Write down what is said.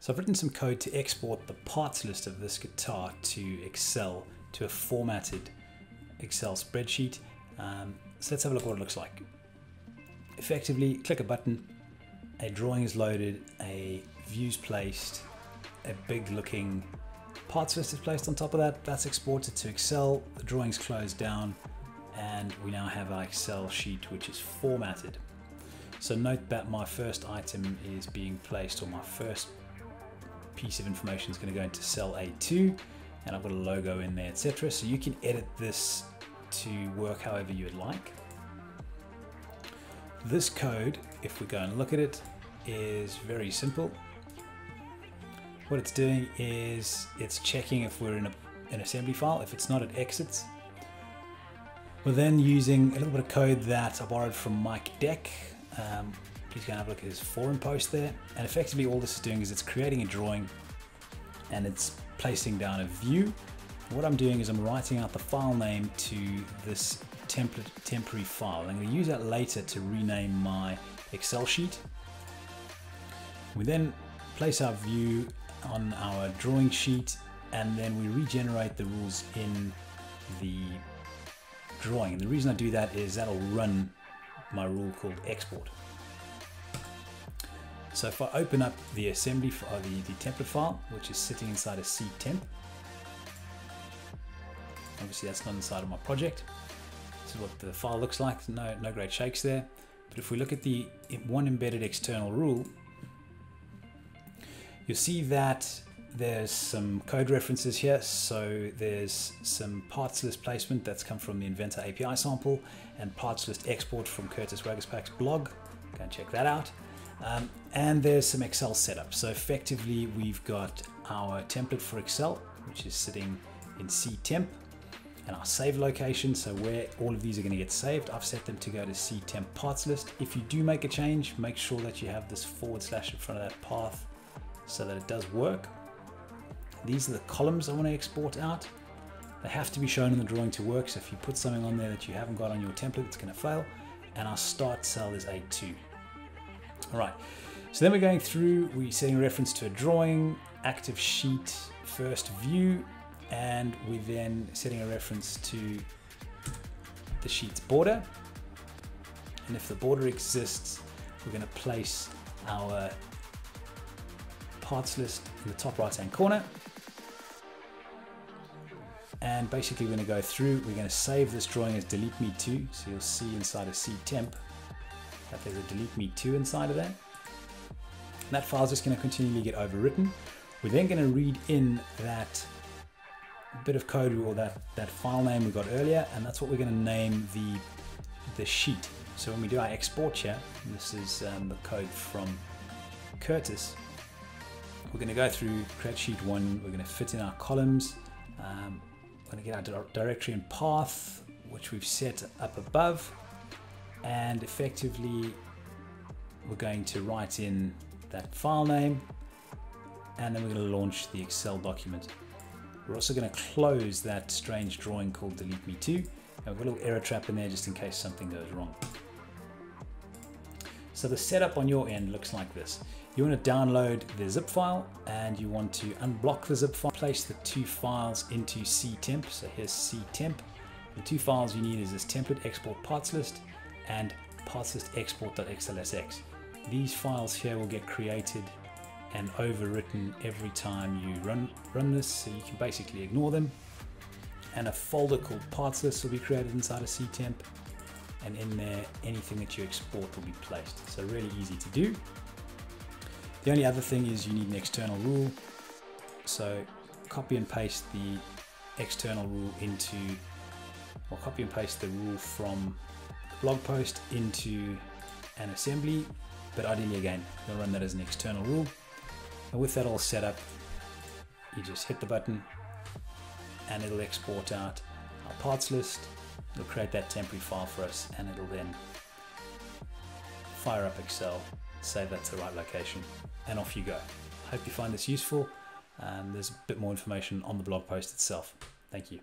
So I've written some code to export the parts list of this guitar to Excel to a formatted Excel spreadsheet. Um, so let's have a look what it looks like. Effectively, click a button, a drawing is loaded, a view's placed, a big looking parts list is placed on top of that. That's exported to Excel, the drawing's closed down, and we now have our Excel sheet which is formatted. So note that my first item is being placed, or my first piece of information is going to go into cell A2, and I've got a logo in there, etc. So you can edit this to work however you would like. This code, if we go and look at it, is very simple. What it's doing is it's checking if we're in a, an assembly file. If it's not, it exits. We're then using a little bit of code that I borrowed from Mike Deck. Um, please go and have a look at his forum post there. And effectively all this is doing is it's creating a drawing and it's placing down a view. What I'm doing is I'm writing out the file name to this template temporary file. I'm going to use that later to rename my Excel sheet. We then place our view on our drawing sheet and then we regenerate the rules in the drawing. And the reason I do that is that'll run my rule called export. So if I open up the assembly file, uh, the, the template file, which is sitting inside a C temp, obviously that's not inside of my project. This is what the file looks like. No, no great shakes there. But if we look at the one embedded external rule, you'll see that there's some code references here. So there's some parts list placement that's come from the Inventor API sample and parts list export from Curtis Waguespack's blog. Go and check that out. Um, and there's some Excel setup. So effectively we've got our template for Excel, which is sitting in C temp and our save location. So where all of these are going to get saved, I've set them to go to C temp parts list. If you do make a change, make sure that you have this forward slash in front of that path so that it does work. These are the columns I want to export out. They have to be shown in the drawing to work. So if you put something on there that you haven't got on your template, it's going to fail. And our start cell is A2. All right, so then we're going through, we're setting a reference to a drawing, active sheet, first view, and we're then setting a reference to the sheet's border. And if the border exists, we're going to place our parts list in the top right hand corner. And basically we're going to go through, we're going to save this drawing as delete me to. So you'll see inside a C temp that there's a delete me too inside of that. That file is just going to continually get overwritten. We're then going to read in that bit of code or that, that file name we got earlier, and that's what we're going to name the, the sheet. So when we do our export here, this is um, the code from Curtis, we're going to go through create sheet one, we're going to fit in our columns, um, we're going to get our directory and path, which we've set up above, and effectively we're going to write in that file name and then we're going to launch the Excel document. We're also going to close that strange drawing called delete me to and we've got a little error trap in there just in case something goes wrong. So the setup on your end looks like this. You want to download the zip file and you want to unblock the zip file, place the two files into ctemp. So here's ctemp. The two files you need is this template export parts list and parts export.xlsx. These files here will get created and overwritten every time you run, run this, so you can basically ignore them. And a folder called list will be created inside of ctemp, and in there, anything that you export will be placed. So really easy to do. The only other thing is you need an external rule. So copy and paste the external rule into, or copy and paste the rule from blog post into an assembly, but ideally again, you'll run that as an external rule. And with that all set up, you just hit the button and it'll export out our parts list. It'll create that temporary file for us and it'll then fire up Excel, save that to the right location, and off you go. Hope you find this useful. Um, there's a bit more information on the blog post itself. Thank you.